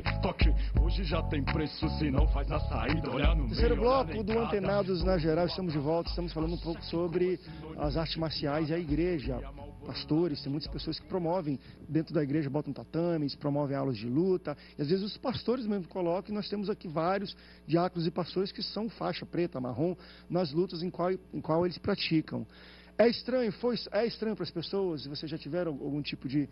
toque, toque. Hoje já tem preço, se não faz na saída, olhar no Terceiro meio, bloco do. Antenados na Geral, estamos de volta, estamos falando um pouco sobre as artes marciais e a igreja. Pastores, tem muitas pessoas que promovem dentro da igreja, botam tatames, promovem aulas de luta. E às vezes os pastores mesmo colocam, e nós temos aqui vários diáconos e pastores que são faixa preta, marrom, nas lutas em qual, em qual eles praticam. É estranho, foi, é estranho para as pessoas, vocês já tiveram algum tipo de,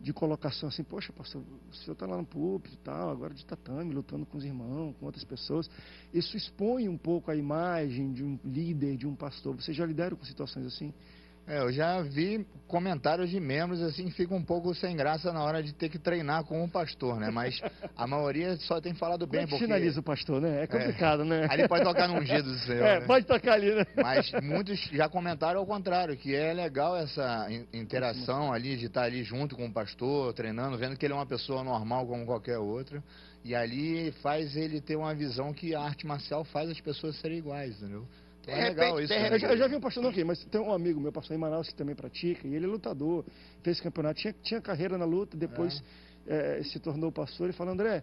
de colocação assim, poxa, pastor, o senhor está lá no púlpito e tal, agora de tatame, lutando com os irmãos, com outras pessoas. Isso expõe um pouco a imagem de um líder, de um pastor. Vocês já lidaram com situações assim? É, eu já vi comentários de membros assim que ficam um pouco sem graça na hora de ter que treinar com o pastor, né? Mas a maioria só tem falado Como bem, é que porque finaliza o pastor, né? É complicado, né? ali pode tocar no ungido do Senhor, É, né? pode tocar ali, né? Mas muitos já comentaram ao contrário, que é legal essa in- interação ali, de estar ali junto com o pastor, treinando, vendo que ele é uma pessoa normal como qualquer outra. E ali faz ele ter uma visão que a arte marcial faz as pessoas serem iguais, entendeu? De é legal repente- isso. né? Eu já, eu já vi um pastor não aqui, mas tem um amigo meu, pastor em Manaus, que também pratica, e ele é lutador, fez campeonato, tinha, tinha carreira na luta, depois eh, se tornou pastor, e falou, André,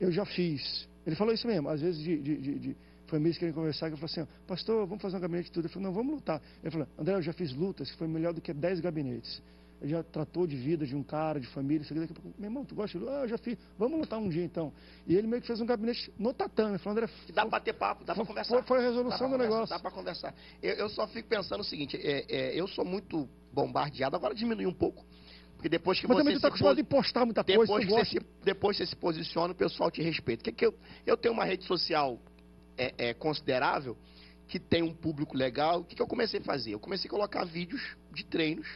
eu já fiz. Ele falou isso mesmo, às vezes de, de, de, de famílias que querem conversar, que eu falo assim, pastor, vamos fazer um gabinete de tudo. Ele falou, não, vamos lutar. Ele falou, André, eu já fiz lutas que foi melhor do que 10 gabinetes. Já tratou de vida de um cara, de família, isso aqui, daqui a pouco, meu irmão, tu gosta de luta? Ah, eu já fiz, vamos lutar um dia então. E ele meio que fez um gabinete no tatame. Falou, André, Que dá pra bater papo, dá pra Foi- conversar. foi- foi a resolução do negócio. Dá pra conversar. Eu, eu só fico pensando o seguinte, é, é, eu sou muito bombardeado, agora diminui um pouco. Porque depois que mas você também tu tá acostumado a postar muita coisa, depois tu que, você se, depois que você se posiciona, o pessoal te respeita. Que que eu, eu tenho uma rede social é, é, considerável, que tem um público legal. O que, que eu comecei a fazer? Eu comecei a colocar vídeos de treinos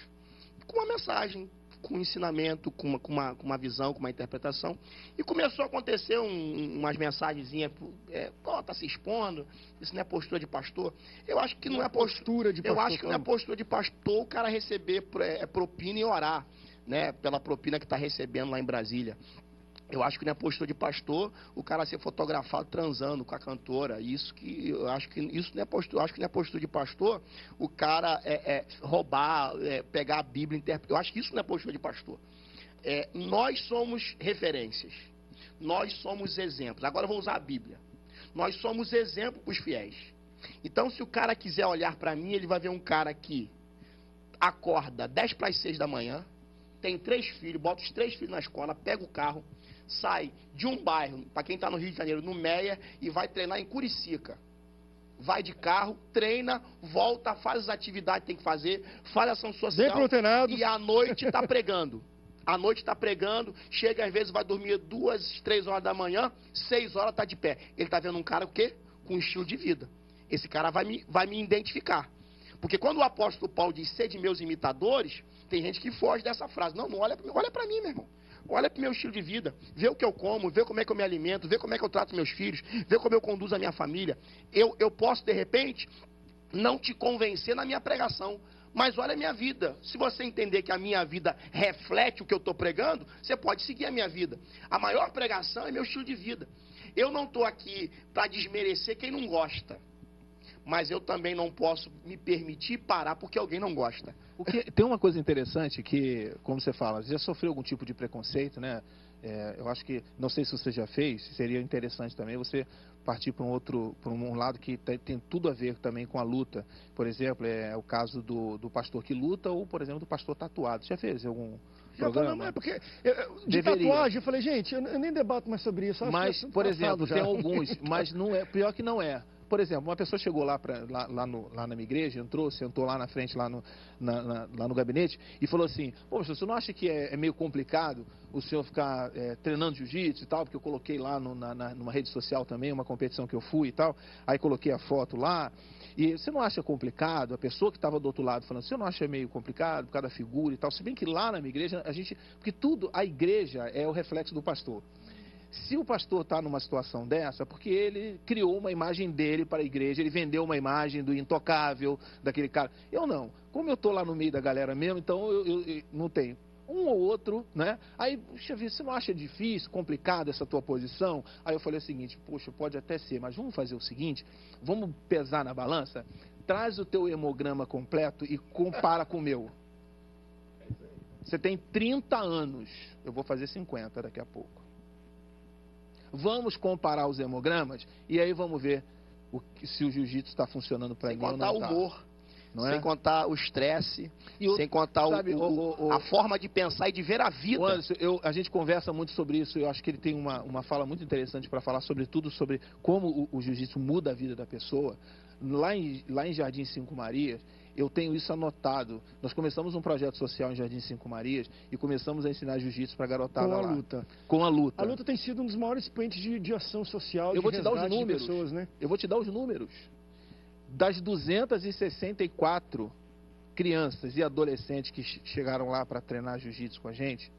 com uma mensagem, com um ensinamento, com uma, com uma, com uma visão, com uma interpretação. E começou a acontecer um- umas mensagenzinhas, é, ó, tá se expondo, isso não é postura de pastor. Eu acho que não é postura de eu pastor, acho que não é postura de pastor o cara receber é, propina e orar, né? Pela propina que está recebendo lá em Brasília. Eu acho que não é postura de pastor o cara ser fotografado transando com a cantora. Isso que eu acho que isso não é postura. Eu acho que não é postura de pastor o cara é, é, roubar, é, pegar a Bíblia, interpretar. Eu acho que isso não é postura de pastor. É, nós somos referências. Nós somos exemplos. Agora eu vou usar a Bíblia. Nós somos exemplo para os fiéis. Então, se o cara quiser olhar para mim, ele vai ver um cara que acorda 10 para as 6 da manhã, tem três filhos, bota os três filhos na escola, pega o carro, sai de um bairro, para quem está no Rio de Janeiro, no Meia, e vai treinar em Curicica. Vai de carro, treina, volta, faz as atividades que tem que fazer, faz ação social e à noite está pregando. À noite está pregando, chega às vezes, vai dormir duas, três horas da manhã, seis horas está de pé. Ele está vendo um cara o quê? Com um estilo de vida. Esse cara vai me, vai me identificar. Porque quando o apóstolo Paulo diz ser de meus imitadores, tem gente que foge dessa frase. Não, não olha para olha para mim, meu irmão. Olha para o meu estilo de vida, vê o que eu como, vê como é que eu me alimento, vê como é que eu trato meus filhos, vê como eu conduzo a minha família. Eu, eu posso, de repente, não te convencer na minha pregação, mas olha a minha vida. Se você entender que a minha vida reflete o que eu estou pregando, você pode seguir a minha vida. A maior pregação é meu estilo de vida. Eu não estou aqui para desmerecer quem não gosta. Mas eu também não posso me permitir parar porque alguém não gosta. Que- tem uma coisa interessante que, como você fala, já sofreu algum tipo de preconceito, né? É, eu acho que, não sei se você já fez, seria interessante também você partir para um outro, para um lado que tem, tem tudo a ver também com a luta. Por exemplo, é o caso do, do pastor que luta ou, por exemplo, do pastor tatuado. Já fez algum Já programa? falei, mas é porque eu- eu- de Deveria. tatuagem, eu falei, gente, eu, eu nem debato mais sobre isso. Mas, é por exemplo, já. tem alguns, mas não é, pior que não é. Por exemplo, uma pessoa chegou lá, pra, lá, lá, no- lá na minha igreja, entrou, sentou lá na frente, lá no, na- na- lá no gabinete, e falou assim, pô, pastor, você não acha que é, é meio complicado o senhor ficar é, treinando jiu-jitsu e tal? Porque eu coloquei lá no- na, na- numa rede social também, uma competição que eu fui e tal, aí coloquei a foto lá, e você não acha complicado? A pessoa que estava do outro lado falando, você não acha meio complicado por causa da figura e tal? Se bem que lá na minha igreja, a gente, porque tudo, a igreja é o reflexo do pastor. Se o pastor está numa situação dessa, porque ele criou uma imagem dele para a igreja, ele vendeu uma imagem do intocável, daquele cara. Eu não. Como eu estou lá no meio da galera mesmo, então eu, eu- eu não tenho. Um ou outro, né? Aí, puxa vida, você não acha difícil, complicado essa tua posição? Aí eu falei o seguinte, poxa, pode até ser, mas vamos fazer o seguinte, vamos pesar na balança? Traz o teu hemograma completo e compara com o meu. Você tem 30 anos, eu vou fazer 50 daqui a pouco. Vamos comparar os hemogramas e aí vamos ver o se o jiu-jitsu está funcionando para Sem mim ou contar não o tá. humor, Não é? sem contar o estresse, E sem contar sabe, o- o- a forma de pensar e de ver a vida. Anderson, eu- a gente conversa muito sobre isso. Eu acho que ele tem uma, uma fala muito interessante para falar sobre tudo, sobre como o, o jiu-jitsu muda a vida da pessoa. Lá em, lá em Jardim Cinco Marias, eu tenho isso anotado. Nós começamos um projeto social em Jardim Cinco Marias e começamos a ensinar jiu-jitsu para garotada Com a lá. luta. Com a luta. A luta tem sido um dos maiores expoentes de, de ação social, Eu de vou te dar os números. pessoas, né? Eu vou te dar os números. Das 264 crianças e adolescentes que che- chegaram lá para treinar jiu-jitsu com a gente,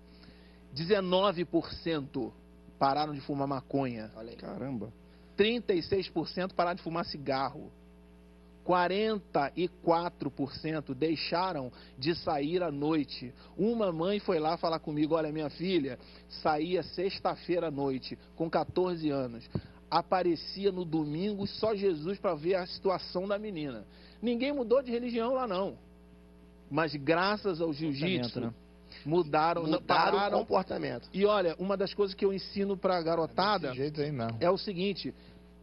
19% pararam de fumar maconha. Caramba. 36% pararam de fumar cigarro, 44% deixaram de sair à noite. Uma mãe foi lá falar comigo: Olha, minha filha saía sexta-feira à noite, com 14 anos. Aparecia no domingo só Jesus para ver a situação da menina. Ninguém mudou de religião lá, não. Mas graças ao jiu-jitsu, né? mudaram, Mudaram o pararam. comportamento. E olha, uma das coisas que eu ensino para a garotada jeito aí é o seguinte: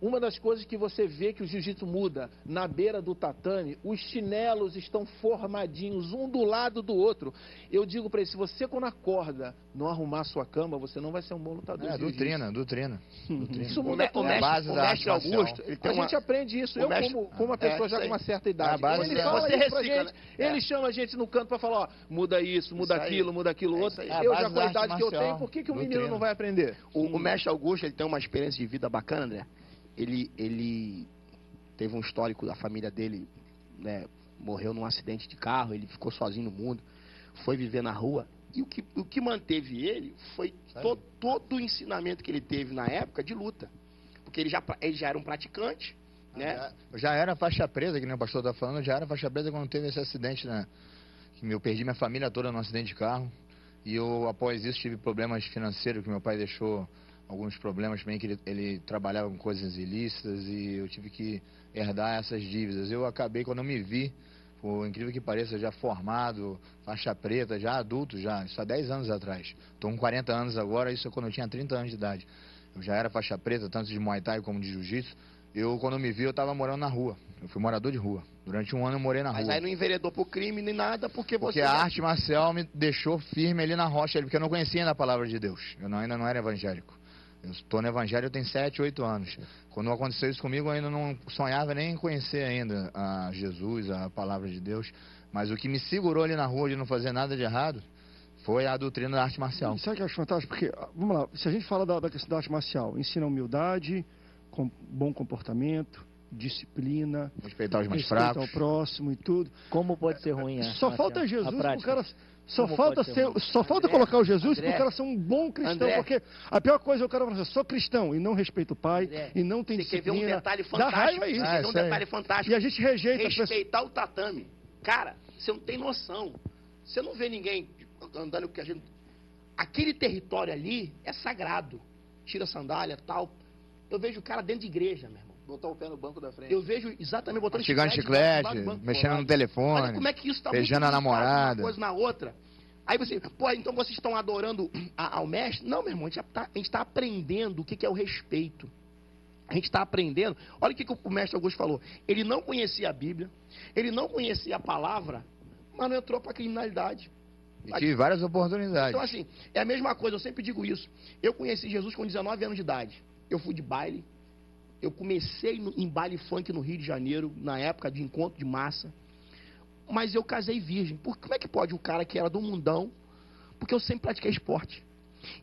uma das coisas que você vê que o jiu-jitsu muda, na beira do tatame, os chinelos estão formadinhos, um do lado do outro. Eu digo para ele: se você, quando acorda, não arrumar sua cama, você não vai ser um bom lutador. É, de doutrina, doutrina. doutrina. Isso muda me, o tudo. É a mestre, base o da mestre arte marcial. Augusto, ele tem A uma... gente aprende isso. o Eu, mestre- como, como uma pessoa É, já com uma certa idade, A base ele é- fala Você isso pra recicla, gente. né? É. Ele chama a gente no canto para falar: ó, muda isso, muda Isso aí. aquilo, muda aquilo É outro. Eu É já com a da idade que eu tenho, por que, que o menino não vai aprender? O, o mestre Augusto, ele tem uma experiência de vida bacana, André. Ele, ele teve um histórico da família dele, né? Morreu num acidente de carro, ele ficou sozinho no mundo, foi viver na rua. E o que, o que manteve ele foi to- todo o ensinamento que ele teve na época de luta. Porque ele já, ele já era um praticante, né? Eu já era faixa preta, que nem o pastor está falando, eu já era faixa preta quando teve esse acidente, né? Que eu perdi minha família toda num acidente de carro. E eu, após isso, tive problemas financeiros, que meu pai deixou alguns problemas também, que ele, ele trabalhava com coisas ilícitas e eu tive que herdar essas dívidas. Eu acabei, quando eu me vi, por incrível que pareça, já formado, faixa preta, já adulto, já, isso há 10 anos atrás. Estou com 40 anos agora, isso é quando eu tinha 30 anos de idade. Eu já era faixa preta, tanto de Muay Thai como de Jiu-Jitsu. Eu, quando me vi, eu estava morando na rua. Eu fui morador de rua. Durante um ano eu morei na Mas rua. aí não enveredou pro crime nem nada, porque Porque você. a já- arte marcial me deixou firme ali na rocha, porque eu não conhecia ainda a palavra de Deus. Eu não- ainda não era evangélico. Eu estou no evangelho tem 7, 8 anos. Quando aconteceu isso comigo, eu ainda não sonhava nem em conhecer ainda a Jesus, a palavra de Deus. Mas o que me segurou ali na rua de não fazer nada de errado foi a doutrina da arte marcial. E sabe o que eu acho fantástico? Porque, vamos lá, se a gente fala da, da questão da arte marcial, ensina humildade, com bom comportamento, disciplina, Respeitar os mais respeito fracos. ao próximo e tudo. Como pode ser ruim a Só Marcelo? falta Jesus prática. cara. Só Como falta, ser ruim? só falta André, colocar o Jesus André, pro cara ser um bom cristão. André. porque a pior coisa é o cara falar assim, sou cristão e não respeita o pai, André, e não tem Você quer ver um disciplina. detalhe Dá fantástico? raiva isso. Você Ah, quer ver um detalhe fantástico? E a gente rejeita respeitar o tatame. Cara, você não tem noção. Você não vê ninguém andando que a gente. Aquele território ali é sagrado. Tira sandália tal. Eu vejo o cara dentro de igreja, meu irmão. Botar o pé no banco da frente. Eu vejo exatamente botando Mastigando do chiclete, do banco mexendo no telefone. Olha como é que isso está beijando a namorada. Uma coisa na outra. Aí você, pô, então vocês estão adorando a- ao mestre? Não, meu irmão, a gente está aprendendo o que, que é o respeito. A gente está aprendendo. Olha o que, que o mestre Augusto falou. Ele não conhecia a Bíblia, ele não conhecia a palavra, mas não entrou para a criminalidade. E tive várias oportunidades. Então, assim, é a mesma coisa, eu sempre digo isso. Eu conheci Jesus com 19 anos de idade. Eu fui de baile. Eu comecei no- em baile funk no Rio de Janeiro, na época de encontro de massa. Mas eu casei virgem. Por, como é que pode um cara que era do mundão? Porque eu sempre pratiquei esporte.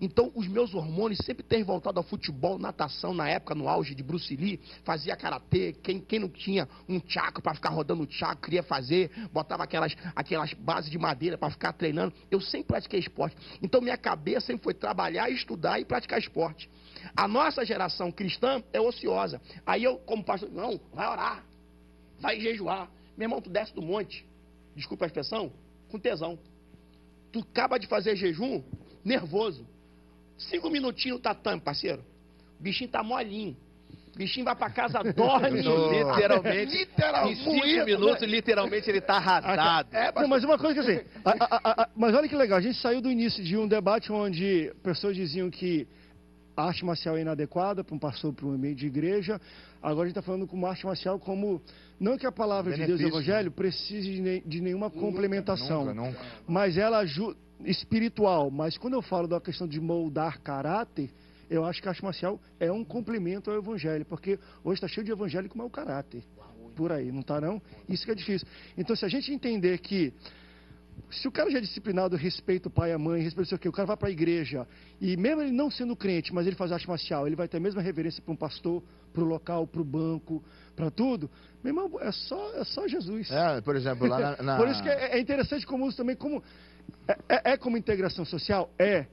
Então, os meus hormônios sempre ter voltado ao futebol, natação, na época, no auge de Bruce Lee, fazia karatê. Quem, quem não tinha um tchaco para ficar rodando o tchaco, queria fazer, botava aquelas, aquelas bases de madeira para ficar treinando. Eu sempre pratiquei esporte. Então, minha cabeça sempre foi trabalhar, estudar e praticar esporte. A nossa geração cristã é ociosa. Aí eu, como pastor, não, vai orar, vai jejuar. Meu irmão, tu desce do monte, desculpa a expressão, com tesão. Tu acaba de fazer jejum, nervoso. Cinco minutinhos no tatame, parceiro. O bichinho tá molinho. O bichinho vai pra casa, dorme. Literalmente, Literalmente. em cinco minutos, literalmente, ele tá arrasado. É, Não, mas uma coisa que assim, a- a- a- a- mas olha que legal, a gente saiu do início de um debate onde pessoas diziam que a arte marcial é inadequada para um pastor, para um ambiente de igreja. Agora a gente está falando com arte marcial como. Não que a palavra de Deus, o Evangelho, precise de, ne, de nenhuma complementação, Nunca, nunca. mas ela ajuda. espiritual. Mas quando eu falo da questão de moldar caráter, eu acho que a arte marcial é um complemento ao Evangelho, porque hoje está cheio de evangélico mau caráter. Por aí, não está não? Isso que é difícil. Então, se a gente entender que se o cara já é disciplinado, respeita o pai e a mãe, respeita o seu quê, o cara vai para a igreja, e mesmo ele não sendo crente, mas ele faz arte marcial, ele vai ter a mesma reverência para um pastor, para o local, para o banco, para tudo. Meu irmão, é só, é só Jesus. É, por exemplo, lá na... Por isso que é, é interessante como uso também, como é, é- é como integração social? É.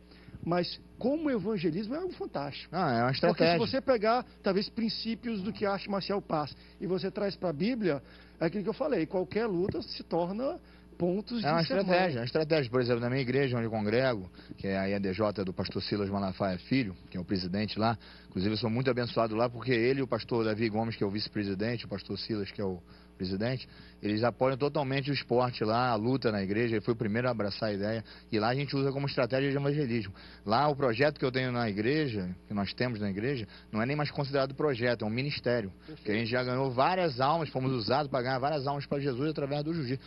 Mas como evangelismo é algo fantástico. Ah, é uma Porque se estratégia. você pegar, talvez, princípios do que a arte marcial passa e você traz para a Bíblia, é aquilo que eu falei, qualquer luta se torna pontos É uma de estratégia, é uma estratégia. Por exemplo, na minha igreja onde eu congrego, que é a IADJ do pastor Silas Malafaia Filho, que é o presidente lá. Inclusive, eu sou muito abençoado lá porque ele e o pastor Davi Gomes, que é o vice-presidente, o pastor Silas, que é o presidente, eles apoiam totalmente o esporte lá, a luta na igreja. Ele foi o primeiro a abraçar a ideia. E lá a gente usa como estratégia de evangelismo. Lá, o projeto que eu tenho na igreja, que nós temos na igreja, não é nem mais considerado projeto, é um ministério. Que a gente já ganhou várias almas, fomos usados para ganhar várias almas para Jesus através do jiu-jitsu.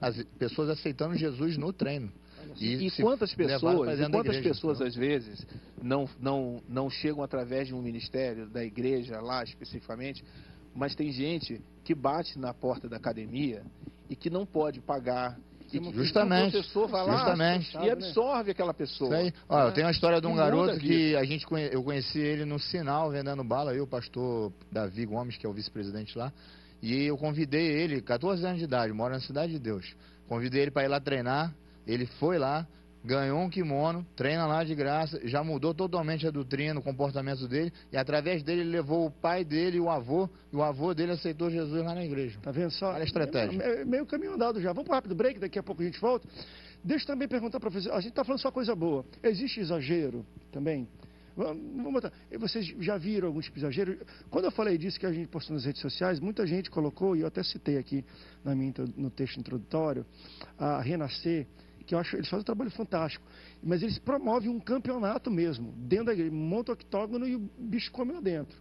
As pessoas aceitando Jesus no treino. E, se quantas pessoas, e quantas igreja, pessoas entendeu? às vezes não, não, não chegam através de um ministério, da igreja lá especificamente, mas tem gente que bate na porta da academia e que não pode pagar. E que Justamente, o professor vai lá justamente. e absorve aquela pessoa. Isso aí. Ó, eu tenho a história de um muda garoto que a gente conhe- eu conheci ele no sinal vendendo bala, eu, o pastor Davi Gomes, que é o vice-presidente lá, e eu convidei ele, 14 anos de idade, mora na cidade de Deus. Convidei ele para ir lá treinar, ele foi lá, ganhou um kimono, treina lá de graça, já mudou totalmente a doutrina, o comportamento dele, e através dele ele levou o pai dele e o avô, e o avô dele aceitou Jesus lá na igreja. Tá vendo só? Olha a estratégia. É, é meio caminho andado já. Vamos para rápido break, daqui a pouco a gente volta. Deixa eu também perguntar para você. A gente está falando só coisa boa. Existe exagero também? Vamos botar. Vocês já viram algum tipo de exagero? Quando eu falei disso que a gente postou nas redes sociais, muita gente colocou, e eu até citei aqui na minha, no texto introdutório, a Renascer, que eu acho eles fazem um trabalho fantástico. Mas eles promovem um campeonato mesmo, dentro da igreja. Monta o octógono e o bicho come lá dentro.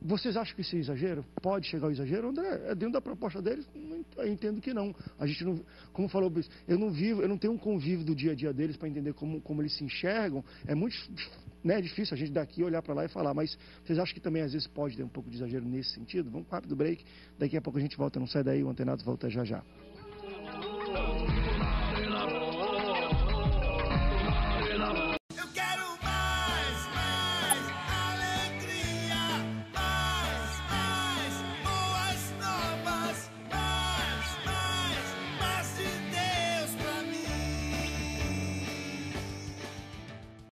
Vocês acham que isso é exagero? Pode chegar ao exagero? André, é dentro da proposta deles, eu entendo que não. A gente não, como falou, o eu não vivo, eu não tenho um convívio do dia a dia deles para entender como, como eles se enxergam. É muito né, difícil a gente daqui olhar para lá e falar, mas vocês acham que também às vezes pode ter um pouco de exagero nesse sentido? Vamos rápido break, daqui a pouco a gente volta, não sai daí, o Antenados volta já já.